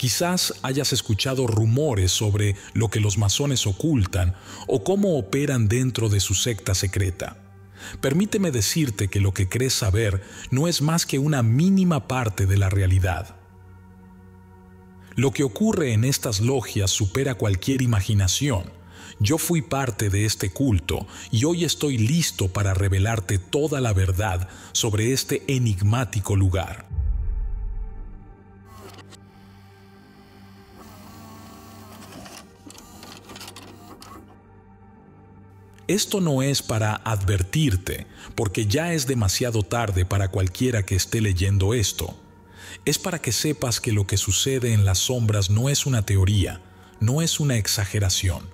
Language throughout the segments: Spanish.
Quizás hayas escuchado rumores sobre lo que los masones ocultan o cómo operan dentro de su secta secreta. Permíteme decirte que lo que crees saber no es más que una mínima parte de la realidad. Lo que ocurre en estas logias supera cualquier imaginación. Yo fui parte de este culto y hoy estoy listo para revelarte toda la verdad sobre este enigmático lugar. Esto no es para advertirte, porque ya es demasiado tarde para cualquiera que esté leyendo esto. Es para que sepas que lo que sucede en las sombras no es una teoría, no es una exageración.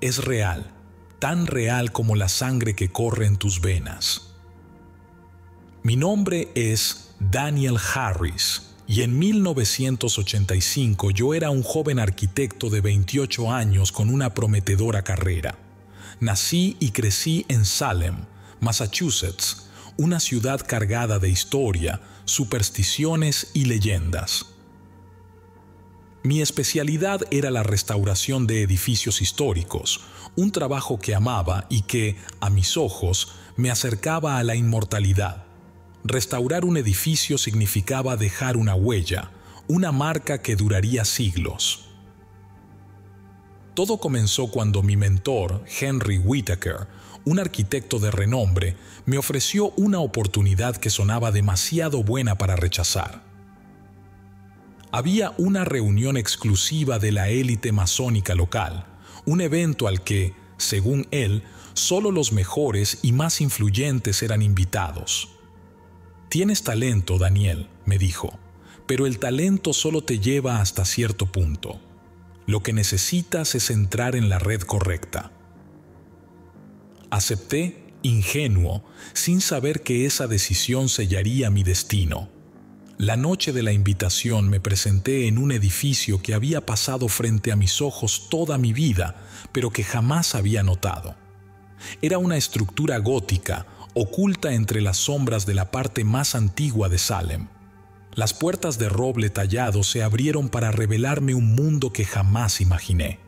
Es real, tan real como la sangre que corre en tus venas. Mi nombre es Daniel Harris y en 1985 yo era un joven arquitecto de 28 años con una prometedora carrera. Nací y crecí en Salem, Massachusetts, una ciudad cargada de historia, supersticiones y leyendas. Mi especialidad era la restauración de edificios históricos, un trabajo que amaba y que, a mis ojos, me acercaba a la inmortalidad. Restaurar un edificio significaba dejar una huella, una marca que duraría siglos. Todo comenzó cuando mi mentor, Henry Whitaker, un arquitecto de renombre, me ofreció una oportunidad que sonaba demasiado buena para rechazar. Había una reunión exclusiva de la élite masónica local, un evento al que, según él, solo los mejores y más influyentes eran invitados. Tienes talento, Daniel, me dijo, pero el talento solo te lleva hasta cierto punto. Lo que necesitas es entrar en la red correcta. Acepté, ingenuo, sin saber que esa decisión sellaría mi destino. La noche de la invitación me presenté en un edificio que había pasado frente a mis ojos toda mi vida, pero que jamás había notado. Era una estructura gótica, oculta entre las sombras de la parte más antigua de Salem. Las puertas de roble tallado se abrieron para revelarme un mundo que jamás imaginé.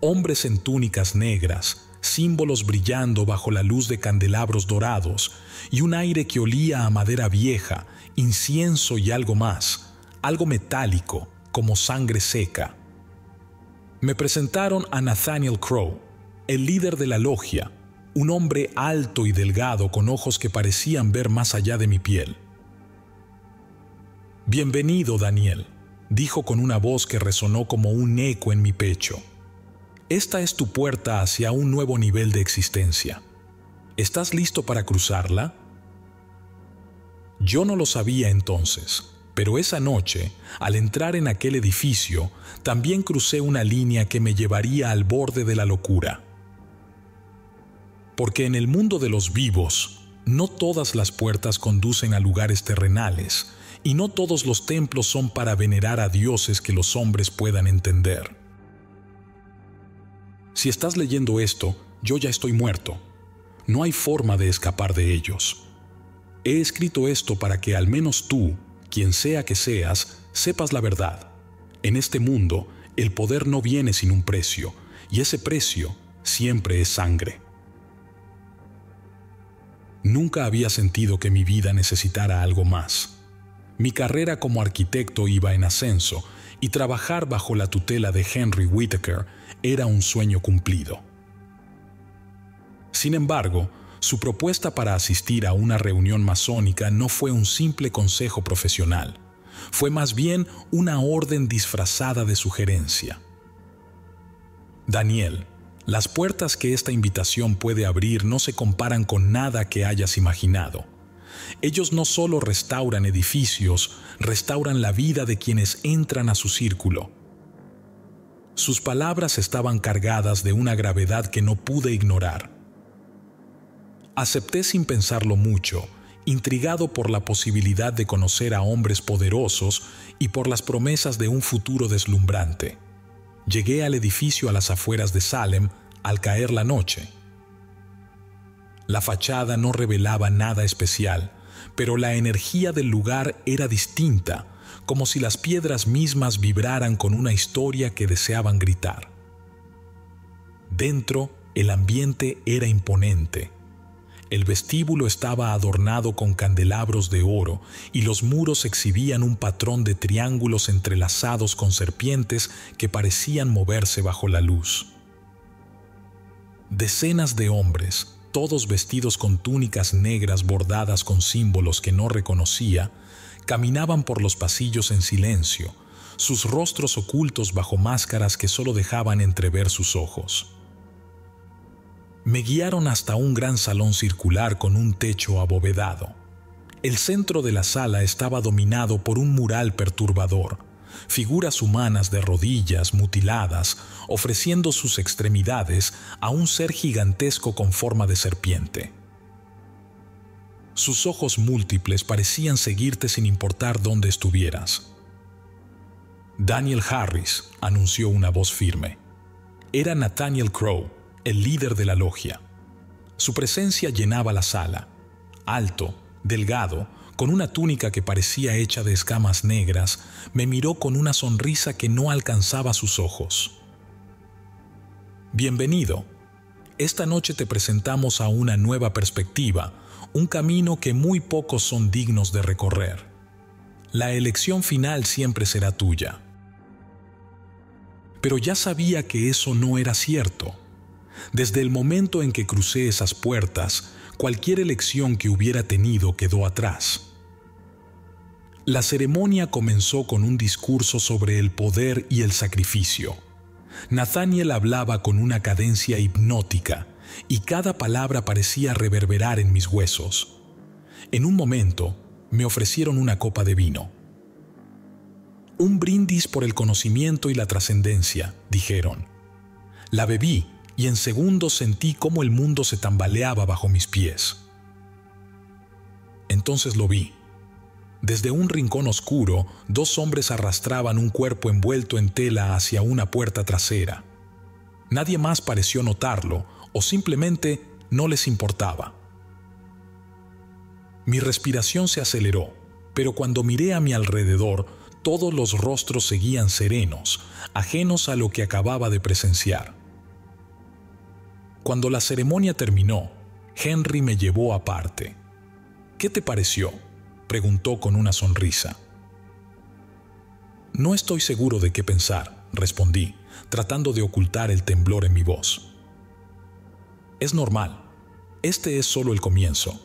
Hombres en túnicas negras, símbolos brillando bajo la luz de candelabros dorados y un aire que olía a madera vieja, incienso y algo más, algo metálico, como sangre seca. Me presentaron a Nathaniel Crow, el líder de la logia, un hombre alto y delgado con ojos que parecían ver más allá de mi piel. Bienvenido, Daniel, dijo con una voz que resonó como un eco en mi pecho. Esta es tu puerta hacia un nuevo nivel de existencia. ¿Estás listo para cruzarla? Yo no lo sabía entonces, pero esa noche, al entrar en aquel edificio, también crucé una línea que me llevaría al borde de la locura. Porque en el mundo de los vivos, no todas las puertas conducen a lugares terrenales, y no todos los templos son para venerar a dioses que los hombres puedan entender. Si estás leyendo esto, yo ya estoy muerto. No hay forma de escapar de ellos. He escrito esto para que al menos tú, quien sea que seas, sepas la verdad. En este mundo, el poder no viene sin un precio, y ese precio siempre es sangre. Nunca había sentido que mi vida necesitara algo más. Mi carrera como arquitecto iba en ascenso y trabajar bajo la tutela de Henry Whitaker era un sueño cumplido. Sin embargo, su propuesta para asistir a una reunión masónica no fue un simple consejo profesional, fue más bien una orden disfrazada de sugerencia. Daniel, las puertas que esta invitación puede abrir no se comparan con nada que hayas imaginado. Ellos no solo restauran edificios, restauran la vida de quienes entran a su círculo. Sus palabras estaban cargadas de una gravedad que no pude ignorar. Acepté sin pensarlo mucho, intrigado por la posibilidad de conocer a hombres poderosos y por las promesas de un futuro deslumbrante. Llegué al edificio a las afueras de Salem al caer la noche. La fachada no revelaba nada especial, pero la energía del lugar era distinta, como si las piedras mismas vibraran con una historia que deseaban gritar. Dentro, el ambiente era imponente. El vestíbulo estaba adornado con candelabros de oro y los muros exhibían un patrón de triángulos entrelazados con serpientes que parecían moverse bajo la luz. Decenas de hombres, todos vestidos con túnicas negras bordadas con símbolos que no reconocía, caminaban por los pasillos en silencio, sus rostros ocultos bajo máscaras que solo dejaban entrever sus ojos. Me guiaron hasta un gran salón circular con un techo abovedado. El centro de la sala estaba dominado por un mural perturbador, figuras humanas de rodillas mutiladas, ofreciendo sus extremidades a un ser gigantesco con forma de serpiente. Sus ojos múltiples parecían seguirte sin importar dónde estuvieras. Daniel Harris, anunció una voz firme. Era Nathaniel Crow, el líder de la logia. Su presencia llenaba la sala. Alto, delgado, con una túnica que parecía hecha de escamas negras, me miró con una sonrisa que no alcanzaba sus ojos. Bienvenido. Esta noche te presentamos a una nueva perspectiva, un camino que muy pocos son dignos de recorrer. La elección final siempre será tuya. Pero ya sabía que eso no era cierto. Desde el momento en que crucé esas puertas, cualquier elección que hubiera tenido quedó atrás. La ceremonia comenzó con un discurso sobre el poder y el sacrificio. Nathaniel hablaba con una cadencia hipnótica y cada palabra parecía reverberar en mis huesos. En un momento me ofrecieron una copa de vino. Un brindis por el conocimiento y la trascendencia, dijeron. La bebí y en segundos sentí cómo el mundo se tambaleaba bajo mis pies. Entonces lo vi. Desde un rincón oscuro, dos hombres arrastraban un cuerpo envuelto en tela hacia una puerta trasera. Nadie más pareció notarlo o simplemente no les importaba. Mi respiración se aceleró, pero cuando miré a mi alrededor, todos los rostros seguían serenos, ajenos a lo que acababa de presenciar. Cuando la ceremonia terminó, Henry me llevó aparte. ¿Qué te pareció? preguntó con una sonrisa. No estoy seguro de qué pensar, respondí, tratando de ocultar el temblor en mi voz. Es normal. Este es solo el comienzo.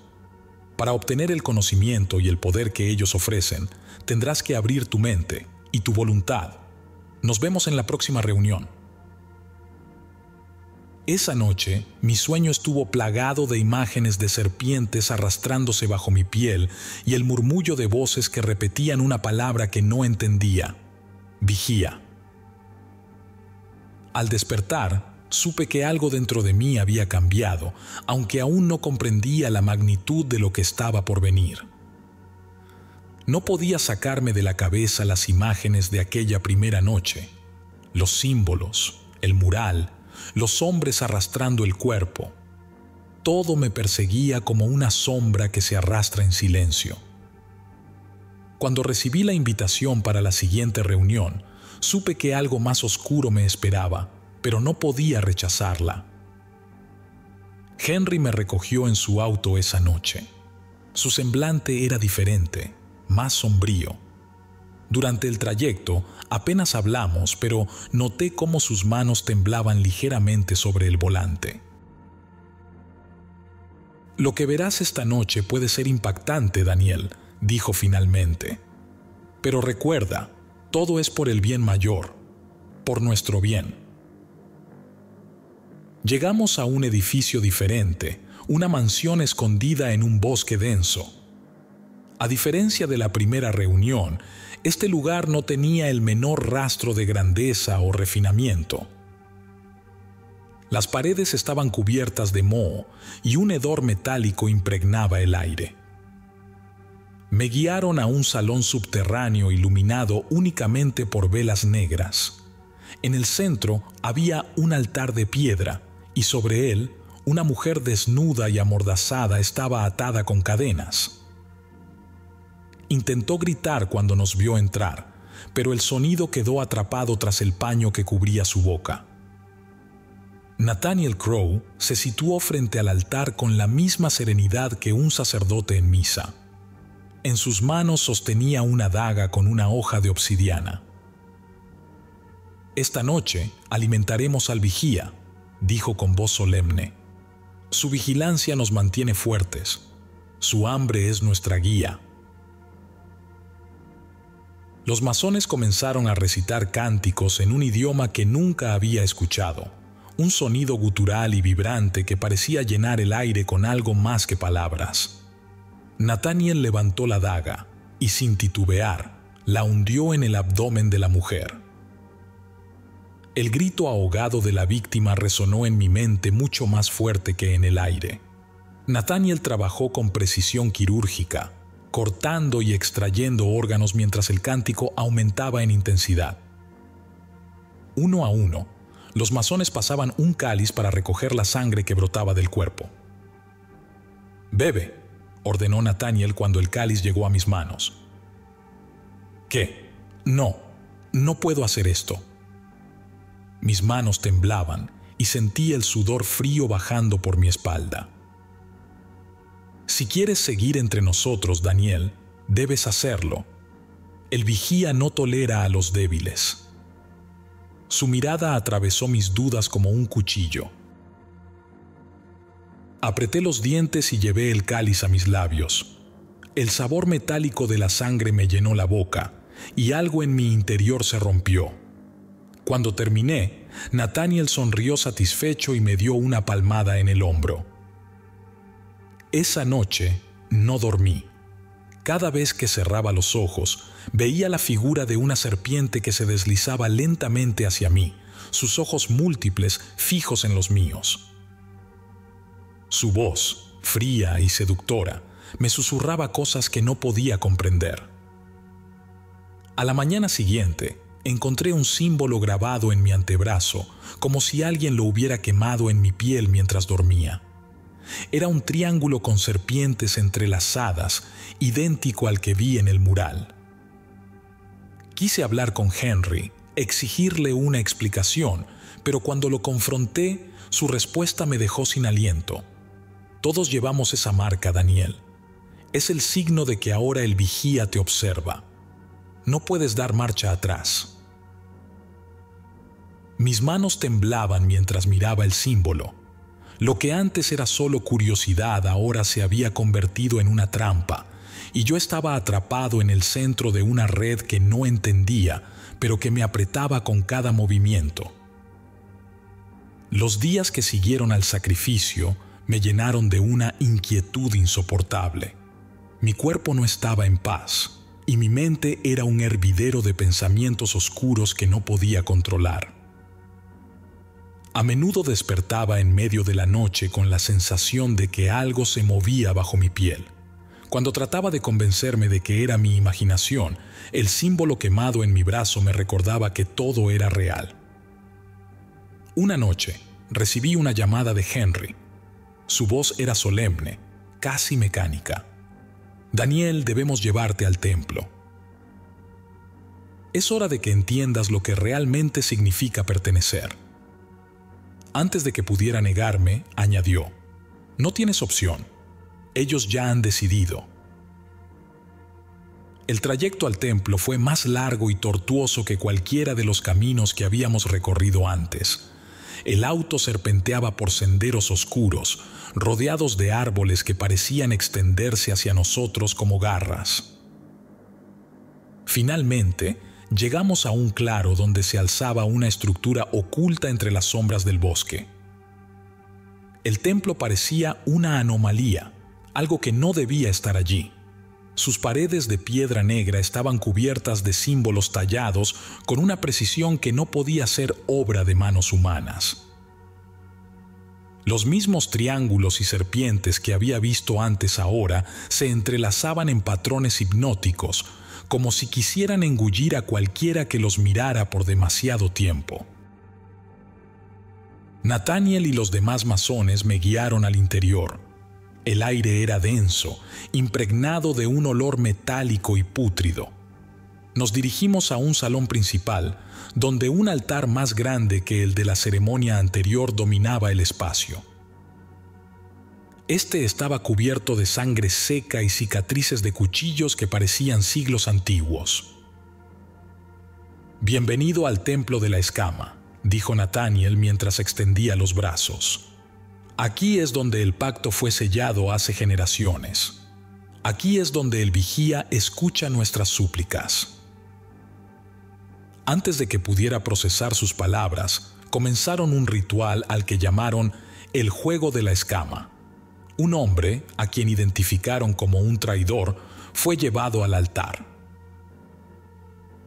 Para obtener el conocimiento y el poder que ellos ofrecen, tendrás que abrir tu mente y tu voluntad. Nos vemos en la próxima reunión. Esa noche, mi sueño estuvo plagado de imágenes de serpientes arrastrándose bajo mi piel y el murmullo de voces que repetían una palabra que no entendía. Vigía. Al despertar, supe que algo dentro de mí había cambiado, aunque aún no comprendía la magnitud de lo que estaba por venir. No podía sacarme de la cabeza las imágenes de aquella primera noche, los símbolos, el mural, los hombres arrastrando el cuerpo. Todo me perseguía como una sombra que se arrastra en silencio. Cuando recibí la invitación para la siguiente reunión, supe que algo más oscuro me esperaba, pero no podía rechazarla. Henry me recogió en su auto esa noche. Su semblante era diferente, más sombrío durante el trayecto apenas hablamos, pero noté cómo sus manos temblaban ligeramente sobre el volante. Lo que verás esta noche puede ser impactante, Daniel, dijo finalmente. Pero recuerda, todo es por el bien mayor, por nuestro bien. Llegamos a un edificio diferente, una mansión escondida en un bosque denso. A diferencia de la primera reunión, este lugar no tenía el menor rastro de grandeza o refinamiento. Las paredes estaban cubiertas de moho y un hedor metálico impregnaba el aire. Me guiaron a un salón subterráneo iluminado únicamente por velas negras. En el centro había un altar de piedra y sobre él una mujer desnuda y amordazada estaba atada con cadenas. Intentó gritar cuando nos vio entrar, pero el sonido quedó atrapado tras el paño que cubría su boca. Nathaniel Crow se situó frente al altar con la misma serenidad que un sacerdote en misa. En sus manos sostenía una daga con una hoja de obsidiana. Esta noche alimentaremos al vigía, dijo con voz solemne. Su vigilancia nos mantiene fuertes. Su hambre es nuestra guía. Los masones comenzaron a recitar cánticos en un idioma que nunca había escuchado, un sonido gutural y vibrante que parecía llenar el aire con algo más que palabras. Nathaniel levantó la daga y sin titubear, la hundió en el abdomen de la mujer. El grito ahogado de la víctima resonó en mi mente mucho más fuerte que en el aire. Nathaniel trabajó con precisión quirúrgica, cortando y extrayendo órganos mientras el cántico aumentaba en intensidad. Uno a uno, los masones pasaban un cáliz para recoger la sangre que brotaba del cuerpo. Bebe, ordenó Nathaniel cuando el cáliz llegó a mis manos. ¿Qué? No, no puedo hacer esto. Mis manos temblaban y sentí el sudor frío bajando por mi espalda. Si quieres seguir entre nosotros, Daniel, debes hacerlo. El vigía no tolera a los débiles. Su mirada atravesó mis dudas como un cuchillo. Apreté los dientes y llevé el cáliz a mis labios. El sabor metálico de la sangre me llenó la boca y algo en mi interior se rompió. Cuando terminé, Nathaniel sonrió satisfecho y me dio una palmada en el hombro. Esa noche no dormí. Cada vez que cerraba los ojos, veía la figura de una serpiente que se deslizaba lentamente hacia mí, sus ojos múltiples fijos en los míos. Su voz, fría y seductora, me susurraba cosas que no podía comprender. A la mañana siguiente, encontré un símbolo grabado en mi antebrazo, como si alguien lo hubiera quemado en mi piel mientras dormía. Era un triángulo con serpientes entrelazadas, idéntico al que vi en el mural. Quise hablar con Henry, exigirle una explicación, pero cuando lo confronté, su respuesta me dejó sin aliento. Todos llevamos esa marca, Daniel. Es el signo de que ahora el vigía te observa no puedes dar marcha atrás. Mis manos temblaban mientras miraba el símbolo. Lo que antes era solo curiosidad ahora se había convertido en una trampa, y yo estaba atrapado en el centro de una red que no entendía, pero que me apretaba con cada movimiento. Los días que siguieron al sacrificio me llenaron de una inquietud insoportable. Mi cuerpo no estaba en paz y mi mente era un hervidero de pensamientos oscuros que no podía controlar. A menudo despertaba en medio de la noche con la sensación de que algo se movía bajo mi piel. Cuando trataba de convencerme de que era mi imaginación, el símbolo quemado en mi brazo me recordaba que todo era real. Una noche recibí una llamada de Henry. Su voz era solemne, casi mecánica. Daniel, debemos llevarte al templo. Es hora de que entiendas lo que realmente significa pertenecer. Antes de que pudiera negarme, añadió, no tienes opción. Ellos ya han decidido. El trayecto al templo fue más largo y tortuoso que cualquiera de los caminos que habíamos recorrido antes. El auto serpenteaba por senderos oscuros, rodeados de árboles que parecían extenderse hacia nosotros como garras. Finalmente, llegamos a un claro donde se alzaba una estructura oculta entre las sombras del bosque. El templo parecía una anomalía, algo que no debía estar allí. Sus paredes de piedra negra estaban cubiertas de símbolos tallados con una precisión que no podía ser obra de manos humanas. Los mismos triángulos y serpientes que había visto antes ahora se entrelazaban en patrones hipnóticos, como si quisieran engullir a cualquiera que los mirara por demasiado tiempo. Nathaniel y los demás masones me guiaron al interior. El aire era denso, impregnado de un olor metálico y pútrido. Nos dirigimos a un salón principal, donde un altar más grande que el de la ceremonia anterior dominaba el espacio. Este estaba cubierto de sangre seca y cicatrices de cuchillos que parecían siglos antiguos. Bienvenido al templo de la escama, dijo Nathaniel mientras extendía los brazos. Aquí es donde el pacto fue sellado hace generaciones. Aquí es donde el vigía escucha nuestras súplicas. Antes de que pudiera procesar sus palabras, comenzaron un ritual al que llamaron el juego de la escama. Un hombre, a quien identificaron como un traidor, fue llevado al altar.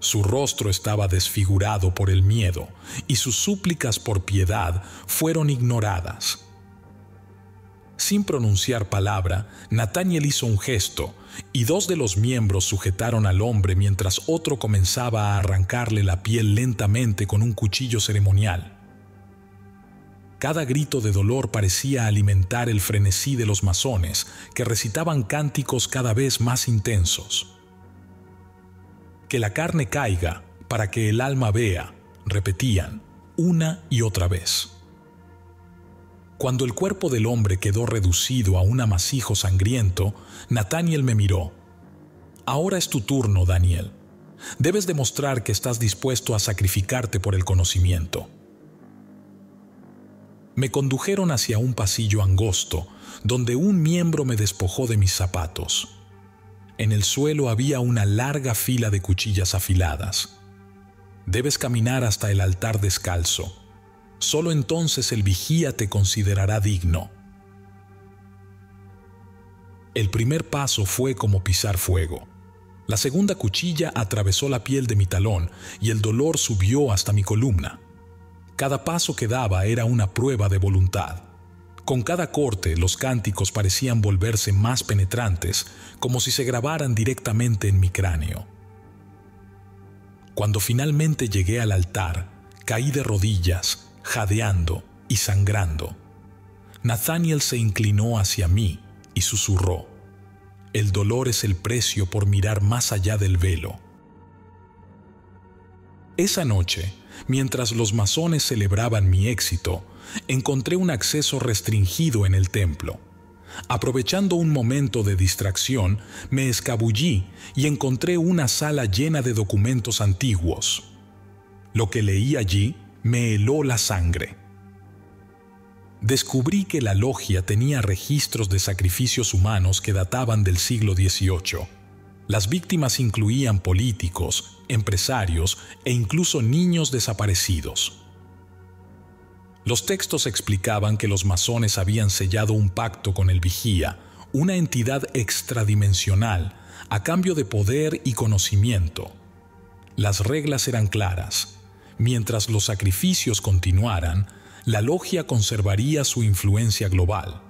Su rostro estaba desfigurado por el miedo y sus súplicas por piedad fueron ignoradas. Sin pronunciar palabra, Nathaniel hizo un gesto y dos de los miembros sujetaron al hombre mientras otro comenzaba a arrancarle la piel lentamente con un cuchillo ceremonial. Cada grito de dolor parecía alimentar el frenesí de los masones, que recitaban cánticos cada vez más intensos. Que la carne caiga para que el alma vea, repetían, una y otra vez. Cuando el cuerpo del hombre quedó reducido a un amasijo sangriento, Nathaniel me miró. Ahora es tu turno, Daniel. Debes demostrar que estás dispuesto a sacrificarte por el conocimiento. Me condujeron hacia un pasillo angosto, donde un miembro me despojó de mis zapatos. En el suelo había una larga fila de cuchillas afiladas. Debes caminar hasta el altar descalzo. Solo entonces el vigía te considerará digno. El primer paso fue como pisar fuego. La segunda cuchilla atravesó la piel de mi talón y el dolor subió hasta mi columna. Cada paso que daba era una prueba de voluntad. Con cada corte los cánticos parecían volverse más penetrantes, como si se grabaran directamente en mi cráneo. Cuando finalmente llegué al altar, caí de rodillas, jadeando y sangrando. Nathaniel se inclinó hacia mí y susurró, El dolor es el precio por mirar más allá del velo. Esa noche, mientras los masones celebraban mi éxito, encontré un acceso restringido en el templo. Aprovechando un momento de distracción, me escabullí y encontré una sala llena de documentos antiguos. Lo que leí allí me heló la sangre. Descubrí que la logia tenía registros de sacrificios humanos que databan del siglo XVIII las víctimas incluían políticos, empresarios e incluso niños desaparecidos. Los textos explicaban que los masones habían sellado un pacto con el vigía, una entidad extradimensional, a cambio de poder y conocimiento. Las reglas eran claras. Mientras los sacrificios continuaran, la logia conservaría su influencia global.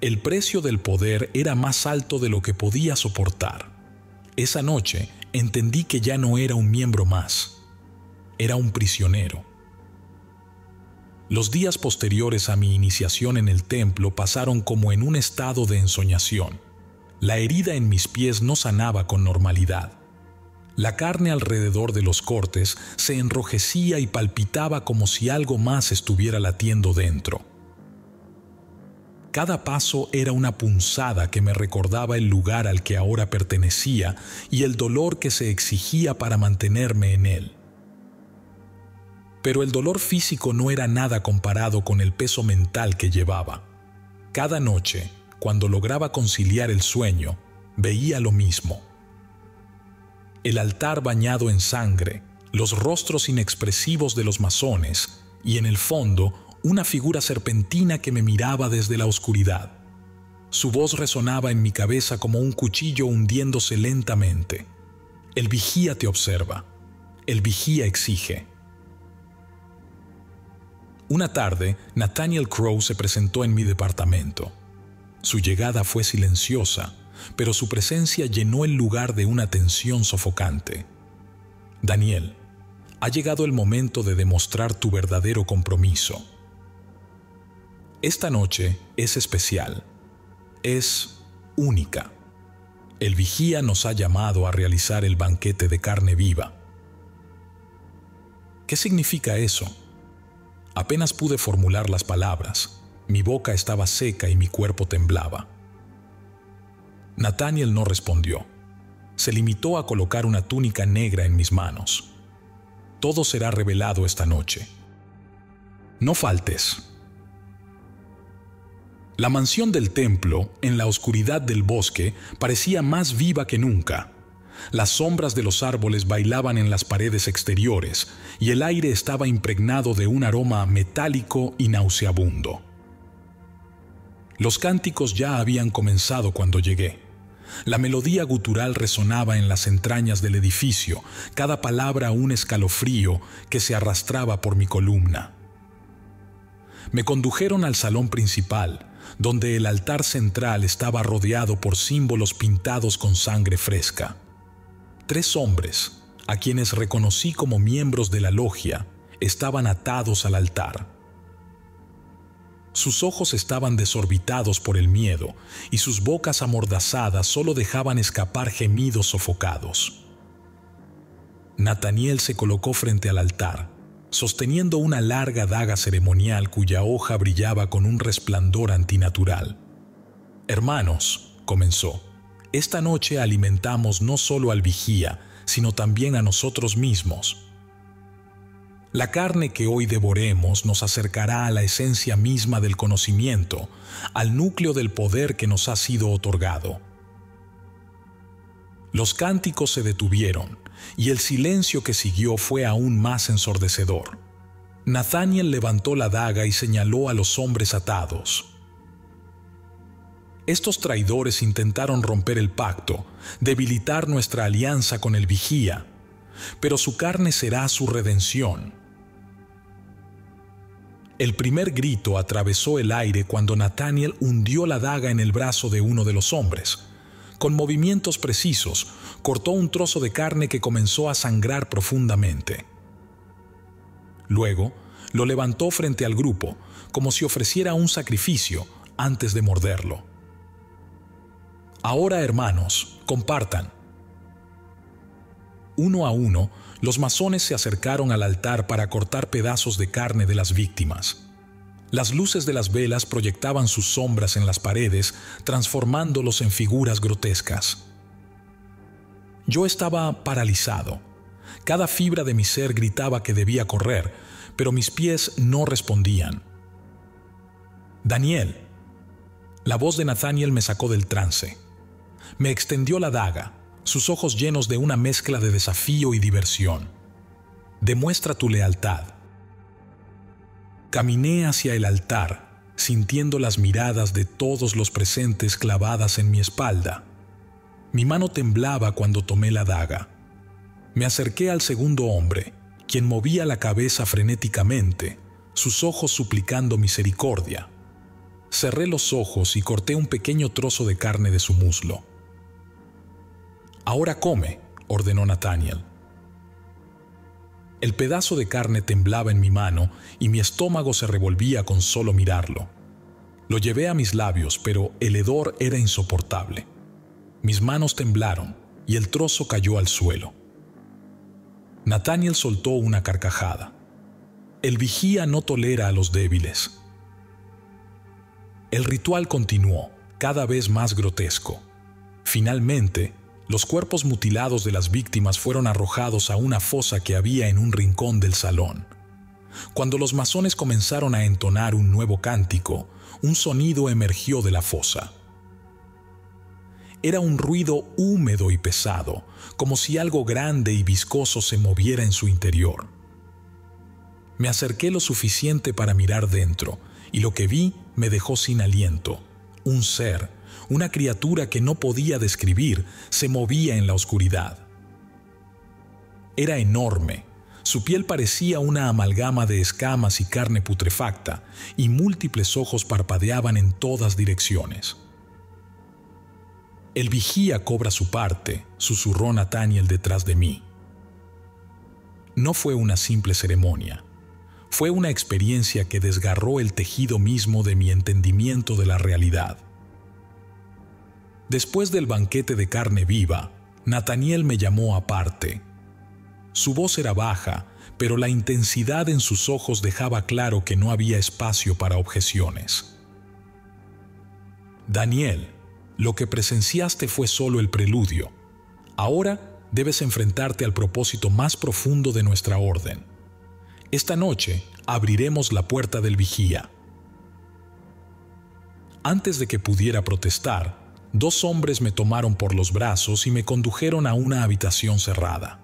El precio del poder era más alto de lo que podía soportar. Esa noche entendí que ya no era un miembro más, era un prisionero. Los días posteriores a mi iniciación en el templo pasaron como en un estado de ensoñación. La herida en mis pies no sanaba con normalidad. La carne alrededor de los cortes se enrojecía y palpitaba como si algo más estuviera latiendo dentro. Cada paso era una punzada que me recordaba el lugar al que ahora pertenecía y el dolor que se exigía para mantenerme en él. Pero el dolor físico no era nada comparado con el peso mental que llevaba. Cada noche, cuando lograba conciliar el sueño, veía lo mismo. El altar bañado en sangre, los rostros inexpresivos de los masones y en el fondo una figura serpentina que me miraba desde la oscuridad. Su voz resonaba en mi cabeza como un cuchillo hundiéndose lentamente. El vigía te observa. El vigía exige. Una tarde, Nathaniel Crow se presentó en mi departamento. Su llegada fue silenciosa, pero su presencia llenó el lugar de una tensión sofocante. Daniel, ha llegado el momento de demostrar tu verdadero compromiso. Esta noche es especial, es única. El vigía nos ha llamado a realizar el banquete de carne viva. ¿Qué significa eso? Apenas pude formular las palabras. Mi boca estaba seca y mi cuerpo temblaba. Nathaniel no respondió. Se limitó a colocar una túnica negra en mis manos. Todo será revelado esta noche. No faltes. La mansión del templo, en la oscuridad del bosque, parecía más viva que nunca. Las sombras de los árboles bailaban en las paredes exteriores y el aire estaba impregnado de un aroma metálico y nauseabundo. Los cánticos ya habían comenzado cuando llegué. La melodía gutural resonaba en las entrañas del edificio, cada palabra un escalofrío que se arrastraba por mi columna. Me condujeron al salón principal, donde el altar central estaba rodeado por símbolos pintados con sangre fresca tres hombres, a quienes reconocí como miembros de la logia, estaban atados al altar. Sus ojos estaban desorbitados por el miedo y sus bocas amordazadas solo dejaban escapar gemidos sofocados. Nataniel se colocó frente al altar, sosteniendo una larga daga ceremonial cuya hoja brillaba con un resplandor antinatural. Hermanos, comenzó, esta noche alimentamos no solo al vigía, sino también a nosotros mismos. La carne que hoy devoremos nos acercará a la esencia misma del conocimiento, al núcleo del poder que nos ha sido otorgado. Los cánticos se detuvieron y el silencio que siguió fue aún más ensordecedor. Nathaniel levantó la daga y señaló a los hombres atados. Estos traidores intentaron romper el pacto, debilitar nuestra alianza con el vigía, pero su carne será su redención. El primer grito atravesó el aire cuando Nathaniel hundió la daga en el brazo de uno de los hombres. Con movimientos precisos, cortó un trozo de carne que comenzó a sangrar profundamente. Luego, lo levantó frente al grupo, como si ofreciera un sacrificio antes de morderlo. Ahora, hermanos, compartan. Uno a uno, los masones se acercaron al altar para cortar pedazos de carne de las víctimas. Las luces de las velas proyectaban sus sombras en las paredes, transformándolos en figuras grotescas. Yo estaba paralizado. Cada fibra de mi ser gritaba que debía correr, pero mis pies no respondían. Daniel. La voz de Nathaniel me sacó del trance. Me extendió la daga, sus ojos llenos de una mezcla de desafío y diversión. Demuestra tu lealtad. Caminé hacia el altar, sintiendo las miradas de todos los presentes clavadas en mi espalda. Mi mano temblaba cuando tomé la daga. Me acerqué al segundo hombre, quien movía la cabeza frenéticamente, sus ojos suplicando misericordia. Cerré los ojos y corté un pequeño trozo de carne de su muslo. Ahora come, ordenó Nathaniel. El pedazo de carne temblaba en mi mano y mi estómago se revolvía con solo mirarlo. Lo llevé a mis labios, pero el hedor era insoportable. Mis manos temblaron y el trozo cayó al suelo. Nathaniel soltó una carcajada. El vigía no tolera a los débiles. El ritual continuó, cada vez más grotesco. Finalmente, los cuerpos mutilados de las víctimas fueron arrojados a una fosa que había en un rincón del salón. Cuando los masones comenzaron a entonar un nuevo cántico, un sonido emergió de la fosa. Era un ruido húmedo y pesado, como si algo grande y viscoso se moviera en su interior. Me acerqué lo suficiente para mirar dentro, y lo que vi me dejó sin aliento. Un ser, una criatura que no podía describir, se movía en la oscuridad. Era enorme. Su piel parecía una amalgama de escamas y carne putrefacta, y múltiples ojos parpadeaban en todas direcciones. El vigía cobra su parte, susurró Nathaniel detrás de mí. No fue una simple ceremonia, Fue una experiencia que desgarró el tejido mismo de mi entendimiento de la realidad. Después del banquete de carne viva, Nathaniel me llamó aparte. Su voz era baja, pero la intensidad en sus ojos dejaba claro que no había espacio para objeciones. Daniel, lo que presenciaste fue solo el preludio. Ahora debes enfrentarte al propósito más profundo de nuestra orden. Esta noche abriremos la puerta del vigía. Antes de que pudiera protestar, dos hombres me tomaron por los brazos y me condujeron a una habitación cerrada.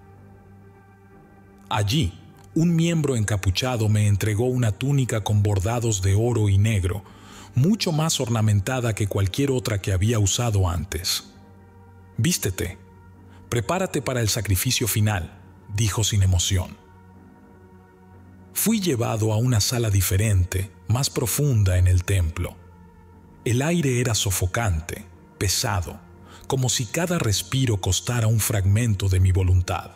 Allí, un miembro encapuchado me entregó una túnica con bordados de oro y negro, mucho más ornamentada que cualquier otra que había usado antes. Vístete, prepárate para el sacrificio final, dijo sin emoción. Fui llevado a una sala diferente, más profunda en el templo. El aire era sofocante, pesado, como si cada respiro costara un fragmento de mi voluntad.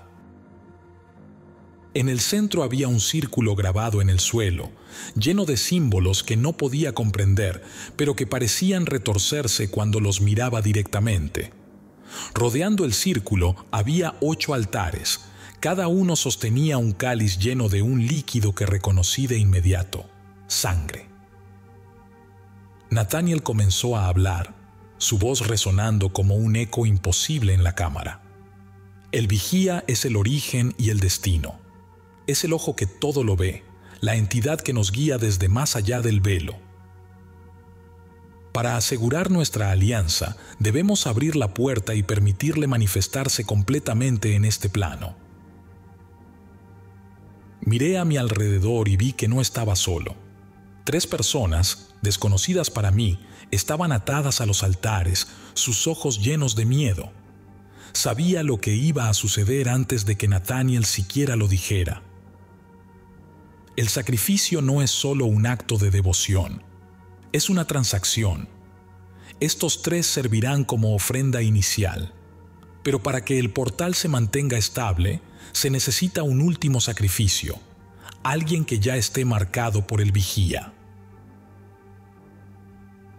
En el centro había un círculo grabado en el suelo, lleno de símbolos que no podía comprender, pero que parecían retorcerse cuando los miraba directamente. Rodeando el círculo había ocho altares, cada uno sostenía un cáliz lleno de un líquido que reconocí de inmediato, sangre. Nathaniel comenzó a hablar, su voz resonando como un eco imposible en la cámara. El vigía es el origen y el destino es el ojo que todo lo ve, la entidad que nos guía desde más allá del velo. Para asegurar nuestra alianza, debemos abrir la puerta y permitirle manifestarse completamente en este plano. Miré a mi alrededor y vi que no estaba solo. Tres personas, desconocidas para mí, estaban atadas a los altares, sus ojos llenos de miedo. Sabía lo que iba a suceder antes de que Nathaniel siquiera lo dijera. El sacrificio no es solo un acto de devoción, es una transacción. Estos tres servirán como ofrenda inicial, pero para que el portal se mantenga estable, se necesita un último sacrificio, alguien que ya esté marcado por el vigía.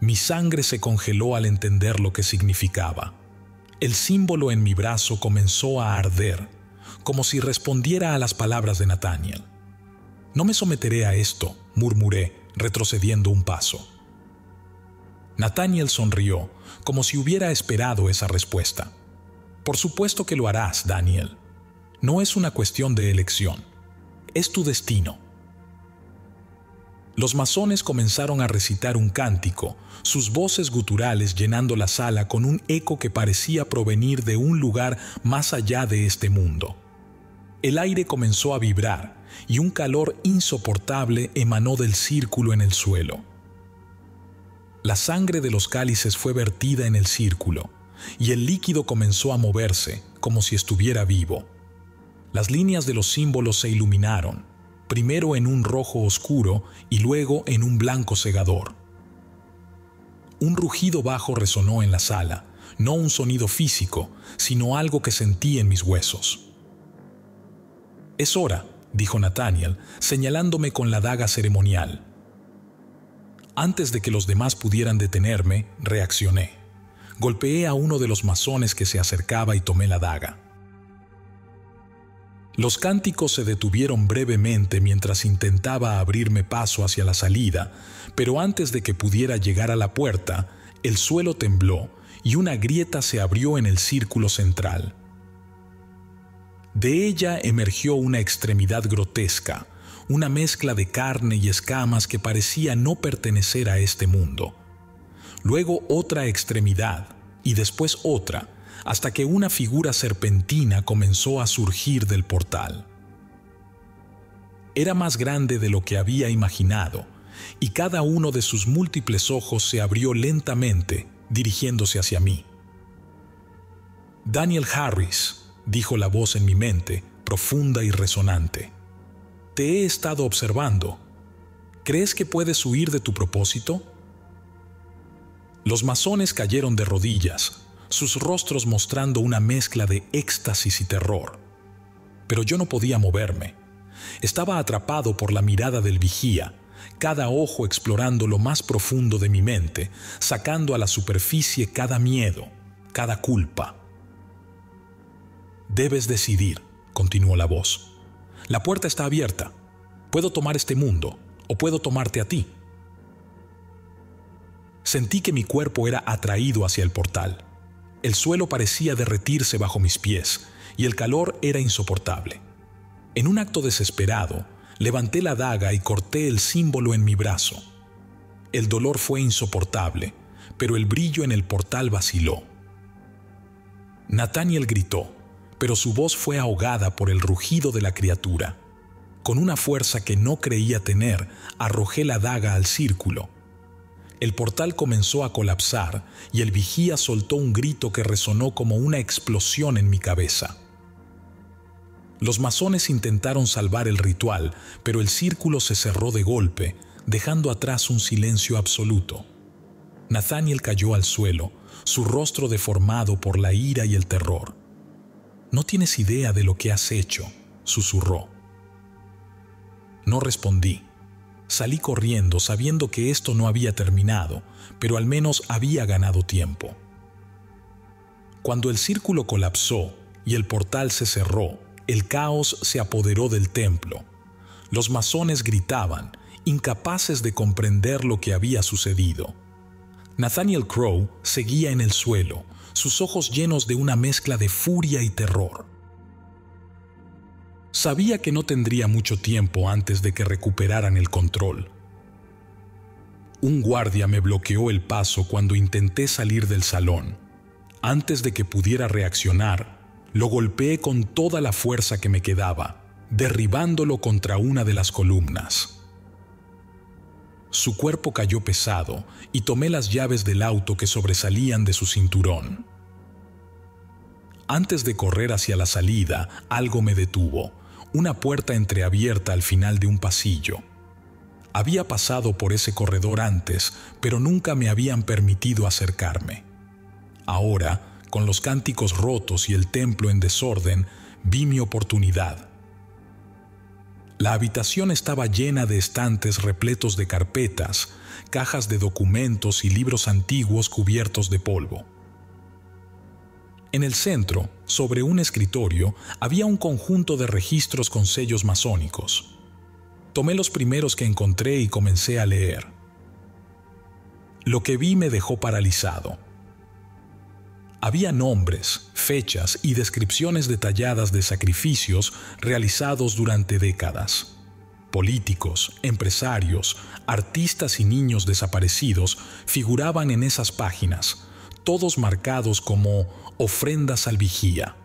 Mi sangre se congeló al entender lo que significaba. El símbolo en mi brazo comenzó a arder, como si respondiera a las palabras de Nathaniel. No me someteré a esto, murmuré, retrocediendo un paso. Nathaniel sonrió, como si hubiera esperado esa respuesta. Por supuesto que lo harás, Daniel. No es una cuestión de elección, es tu destino. Los masones comenzaron a recitar un cántico, sus voces guturales llenando la sala con un eco que parecía provenir de un lugar más allá de este mundo. El aire comenzó a vibrar y un calor insoportable emanó del círculo en el suelo. La sangre de los cálices fue vertida en el círculo y el líquido comenzó a moverse como si estuviera vivo. Las líneas de los símbolos se iluminaron, primero en un rojo oscuro y luego en un blanco cegador. Un rugido bajo resonó en la sala, no un sonido físico, sino algo que sentí en mis huesos. Es hora, dijo Nathaniel, señalándome con la daga ceremonial. Antes de que los demás pudieran detenerme, reaccioné. Golpeé a uno de los masones que se acercaba y tomé la daga. Los cánticos se detuvieron brevemente mientras intentaba abrirme paso hacia la salida, pero antes de que pudiera llegar a la puerta, el suelo tembló y una grieta se abrió en el círculo central. De ella emergió una extremidad grotesca, una mezcla de carne y escamas que parecía no pertenecer a este mundo. Luego otra extremidad y después otra, hasta que una figura serpentina comenzó a surgir del portal. Era más grande de lo que había imaginado, y cada uno de sus múltiples ojos se abrió lentamente, dirigiéndose hacia mí. Daniel Harris, dijo la voz en mi mente, profunda y resonante. Te he estado observando. ¿Crees que puedes huir de tu propósito? Los masones cayeron de rodillas, sus rostros mostrando una mezcla de éxtasis y terror. Pero yo no podía moverme. Estaba atrapado por la mirada del vigía, cada ojo explorando lo más profundo de mi mente, sacando a la superficie cada miedo, cada culpa. Debes decidir, continuó la voz. La puerta está abierta. Puedo tomar este mundo o puedo tomarte a ti. Sentí que mi cuerpo era atraído hacia el portal. El suelo parecía derretirse bajo mis pies y el calor era insoportable. En un acto desesperado, levanté la daga y corté el símbolo en mi brazo. El dolor fue insoportable, pero el brillo en el portal vaciló. Nathaniel gritó, pero su voz fue ahogada por el rugido de la criatura. Con una fuerza que no creía tener, arrojé la daga al círculo. El portal comenzó a colapsar y el vigía soltó un grito que resonó como una explosión en mi cabeza. Los masones intentaron salvar el ritual, pero el círculo se cerró de golpe, dejando atrás un silencio absoluto. Nathaniel cayó al suelo, su rostro deformado por la ira y el terror. No tienes idea de lo que has hecho, susurró. No respondí. Salí corriendo sabiendo que esto no había terminado, pero al menos había ganado tiempo. Cuando el círculo colapsó y el portal se cerró, el caos se apoderó del templo. Los masones gritaban, incapaces de comprender lo que había sucedido. Nathaniel Crow seguía en el suelo, sus ojos llenos de una mezcla de furia y terror. Sabía que no tendría mucho tiempo antes de que recuperaran el control. Un guardia me bloqueó el paso cuando intenté salir del salón. Antes de que pudiera reaccionar, lo golpeé con toda la fuerza que me quedaba, derribándolo contra una de las columnas. Su cuerpo cayó pesado y tomé las llaves del auto que sobresalían de su cinturón. Antes de correr hacia la salida, algo me detuvo, una puerta entreabierta al final de un pasillo. Había pasado por ese corredor antes, pero nunca me habían permitido acercarme. Ahora, con los cánticos rotos y el templo en desorden, vi mi oportunidad. La habitación estaba llena de estantes repletos de carpetas, cajas de documentos y libros antiguos cubiertos de polvo. En el centro, sobre un escritorio, había un conjunto de registros con sellos masónicos. Tomé los primeros que encontré y comencé a leer. Lo que vi me dejó paralizado. Había nombres, fechas y descripciones detalladas de sacrificios realizados durante décadas. Políticos, empresarios, artistas y niños desaparecidos figuraban en esas páginas, todos marcados como ofrendas al vigía.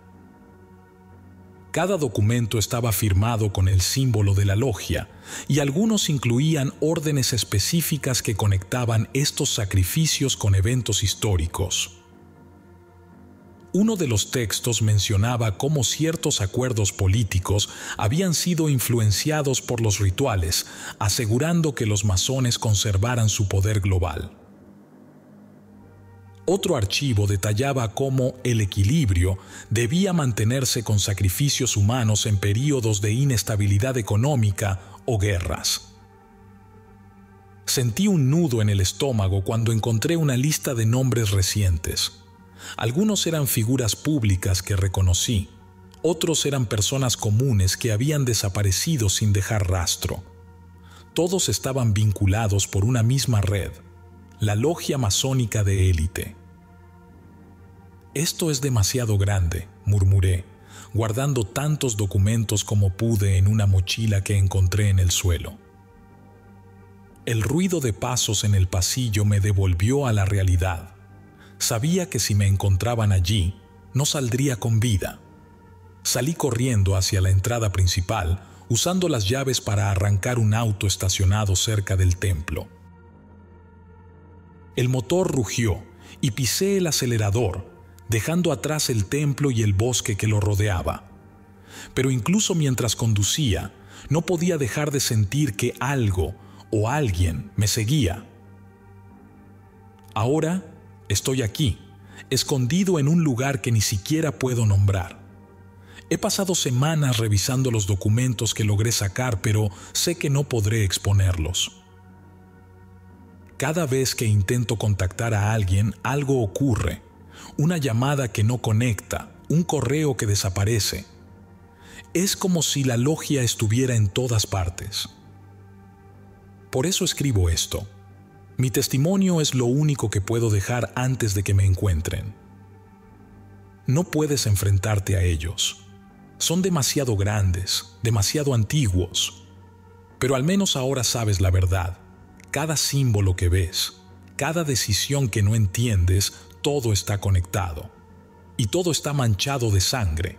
Cada documento estaba firmado con el símbolo de la logia y algunos incluían órdenes específicas que conectaban estos sacrificios con eventos históricos. Uno de los textos mencionaba cómo ciertos acuerdos políticos habían sido influenciados por los rituales, asegurando que los masones conservaran su poder global. Otro archivo detallaba cómo el equilibrio debía mantenerse con sacrificios humanos en períodos de inestabilidad económica o guerras. Sentí un nudo en el estómago cuando encontré una lista de nombres recientes. Algunos eran figuras públicas que reconocí, otros eran personas comunes que habían desaparecido sin dejar rastro. Todos estaban vinculados por una misma red, la logia masónica de élite. Esto es demasiado grande, murmuré, guardando tantos documentos como pude en una mochila que encontré en el suelo. El ruido de pasos en el pasillo me devolvió a la realidad. Sabía que si me encontraban allí, no saldría con vida. Salí corriendo hacia la entrada principal, usando las llaves para arrancar un auto estacionado cerca del templo. El motor rugió y pisé el acelerador, dejando atrás el templo y el bosque que lo rodeaba. Pero incluso mientras conducía, no podía dejar de sentir que algo o alguien me seguía. Ahora Estoy aquí, escondido en un lugar que ni siquiera puedo nombrar. He pasado semanas revisando los documentos que logré sacar, pero sé que no podré exponerlos. Cada vez que intento contactar a alguien, algo ocurre. Una llamada que no conecta, un correo que desaparece. Es como si la logia estuviera en todas partes. Por eso escribo esto. Mi testimonio es lo único que puedo dejar antes de que me encuentren. No puedes enfrentarte a ellos. Son demasiado grandes, demasiado antiguos. Pero al menos ahora sabes la verdad. Cada símbolo que ves, cada decisión que no entiendes, todo está conectado. Y todo está manchado de sangre.